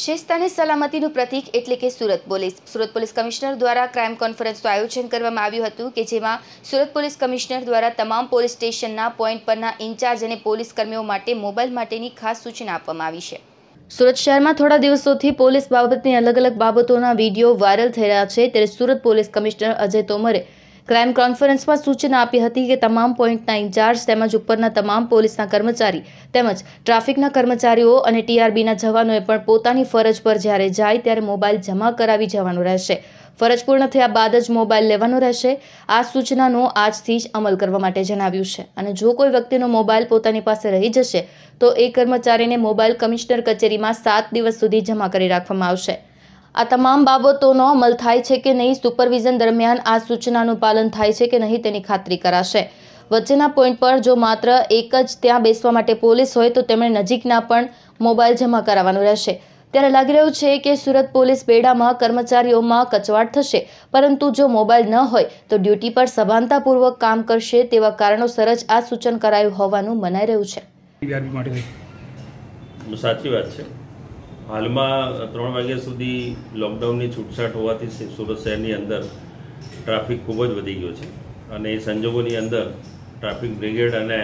શિસ્ત અને સલામતીનું પ્રતીક એટલે કે Surat police. Surat police commissioner દ્વારા ક્રાઇમ કોન્ફરન્સનું આયોજન કરવામાં આવ્યું હતું કે જેમાં સુરત પોલીસ કમિશનર દ્વારા તમામ પોલીસ સ્ટેશનના પોઈન્ટ પરના ઇન્ચાર્જ અને પોલીસ કર્મીઓ માટે મોબાઈલ માટેની ખાસ સૂચના આપવામાં આવી છે. સુરત શહેરમાં થોડા દિવસોથી પોલીસ બાબતની અલગ અલગ બાબતોના વીડિયો વાયરલ થઈ રહ્યા છે. ત્યારે સુરત પોલીસ કમિશનર અજય તોમરે ક્રાઇમ કોન્ફરન્સમાં સૂચના આપી હતી કે તમામ પોઈન્ટના ઇન્ચાર્જ તેમજ ઉપરના તમામ પોલીસના કર્મચારી તેમજ ટ્રાફિકના કર્મચારીઓ અને ટીઆરબીના જવાનોએ પણ પોતાની ફરજ પર જ્યારે જાય ત્યારે મોબાઈલ જમા કરાવી જવાનું રહેશે. ફરજ પૂર્ણ થયા બાદ જ મોબાઈલ લેવાનો રહેશે. આ સૂચનાનો આજથી જ અમલ કરવા માટે જણાવ્યું છે. અને જો કોઈ વ્યક્તિનો મોબાઈલ પોતાની પાસે રહી જશે, તો એ કર્મચારીને મોબાઈલ કમિશનર કચેરીમાં સાત દિવસ સુધી જમા કરી રાખવામાં આવશે. આ તમામ બાબતોનો અમલ થાય છે કે નહીં સુપરવિઝન દરમિયાન આ સૂચનાનું પાલન થાય છે કે નહીં તેની ખાતરી કરાશે. વચ્ચેના પોઈન્ટ પર જો માત્ર એક જ ત્યાં બેસવા માટે પોલીસ હોય તો તેમણે નજીકના પણ મોબાઈલ જમા કરાવવાનો રહેશે. ત્યારે લાગી રહ્યું છે કે સુરત પોલીસ બેડામાં કર્મચારીઓમાં કચવાટ થશે પરંતુ જો મોબાઈલ ન હોય તો ડ્યુટી પર સભાનતાપૂર્વક કામ કરશે તેવા કારણોસર જ આ સૂચન કરાયું હોવાનું મનાઈ રહ્યું છે. સાચી વાત છે. હાલમાં ત્રણ વાગ્યા સુધી લોકડાઉનની છૂટછાટ હોવાથી સુરત શહેરની અંદર ટ્રાફિક ખૂબ જ વધી ગયો છે. અને એ સંજોગોની અંદર ટ્રાફિક બ્રિગેડ અને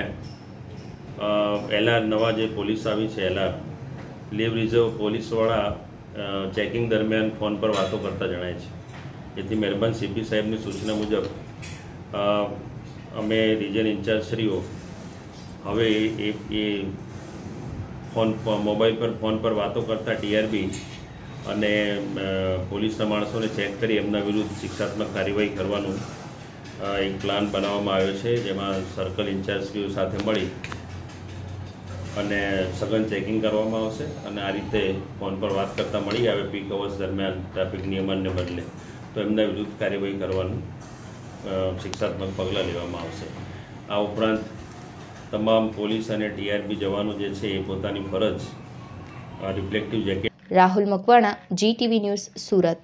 એલઆર, નવા જે પોલીસ આવી છે, એલઆર લીવ રિઝર્વ પોલીસવાળા ચેકિંગ દરમિયાન ફોન પર વાતો કરતા જણાય છે. જેથી મહેરબાન સીપી સાહેબની સૂચના મુજબ અમે રિજન ઇન્ચાર્જશ્રીઓ, હવે એ એ ફોન, મોબાઈલ પર ફોન પર વાતો કરતા ટીઆરબી અને પોલીસના માણસોને ચેક કરી એમના વિરુદ્ધ શિક્ષાત્મક કાર્યવાહી કરવાનું એક પ્લાન બનાવવામાં આવ્યો છે, જેમાં સર્કલ ઇન્ચાર્જશ્રીઓ સાથે મળી અને સઘન ચેકિંગ કરવામાં આવશે અને આ રીતે ફોન પર વાત કરતા મળી આવે પીક અવર્સ દરમિયાન ટ્રાફિક નિયમનને બદલે. તો એમના વિરુદ્ધ કાર્યવાહી કરવાનું શિક્ષાત્મક પગલાં લેવામાં આવશે. આ ઉપરાંત તમામ પોલીસ અને ટીઆરબી જવાનો જે છે એ પોતાની ફરજ reflective jacket Rahul Makwana, Zee TV news Surat.